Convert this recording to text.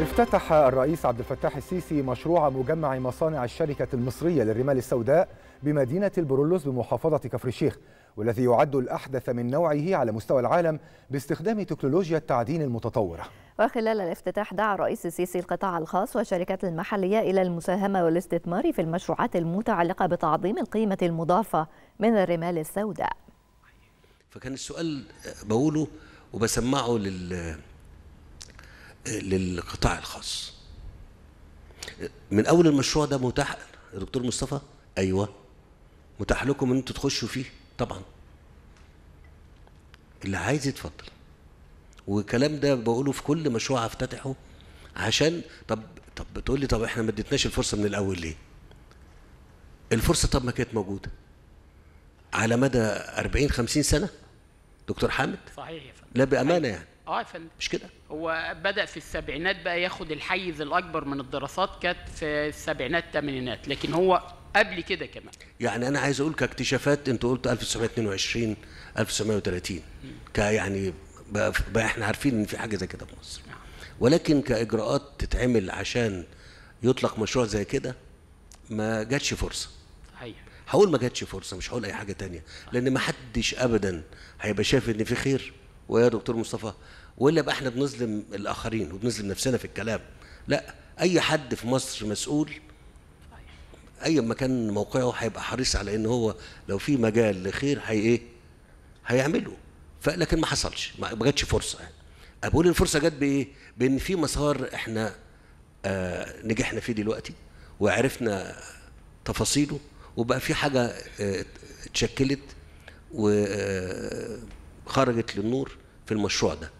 افتتح الرئيس عبد الفتاح السيسي مشروع مجمع مصانع الشركة المصرية للرمال السوداء بمدينة البرولوس بمحافظة كفر الشيخ والذي يعد الأحدث من نوعه على مستوى العالم باستخدام تكنولوجيا التعدين المتطورة. وخلال الافتتاح دعا الرئيس السيسي القطاع الخاص والشركات المحلية إلى المساهمة والاستثمار في المشروعات المتعلقة بتعظيم القيمة المضافة من الرمال السوداء. فكان السؤال بقوله وبسمعه لل للقطاع الخاص. من أول المشروع ده متاح يا دكتور مصطفى؟ أيوه. متاح لكم إن أنتوا تخشوا فيه؟ طبعا. اللي عايز يتفضل. والكلام ده بقوله في كل مشروع افتتحه عشان طب طب بتقول لي طب إحنا ما اديتناش الفرصة من الأول ليه؟ الفرصة طب ما كانت موجودة. على مدى 40 50 سنة دكتور حامد؟ صحيح يا فندم. لا بأمانة يعني. آه يا فندم. مش كده؟ هو بدأ في السبعينات بقى ياخد الحيز الأكبر من الدراسات كانت في السبعينات الثمانينات لكن هو قبل كده كمان. يعني أنا عايز أقول كاكتشافات أنت قلت 1922 1930 كيعني بقى, بقى إحنا عارفين إن في حاجة زي كده في مصر. ولكن كإجراءات تتعمل عشان يطلق مشروع زي كده ما جاتش فرصة. صحيح. هقول ما جاتش فرصة مش هقول أي حاجة تانية لأن ما حدش ابدا هيبقى شايف إن في خير. ويا دكتور مصطفى ولا بقى إحنا بنظلم الآخرين وبنظلم نفسنا في الكلام. لا أي حد في مصر مسؤول أي مكان موقعه هيبقى حريص على إن هو لو في مجال لخير هي إيه؟ هيعمله. فلكن ما حصلش ما جاتش فرصة. يعني بقول الفرصة جت بإيه؟ بإن في مسار إحنا آه نجحنا فيه دلوقتي وعرفنا تفاصيله وبقى في حاجة آه اتشكلت وخرجت للنور في المشروع ده.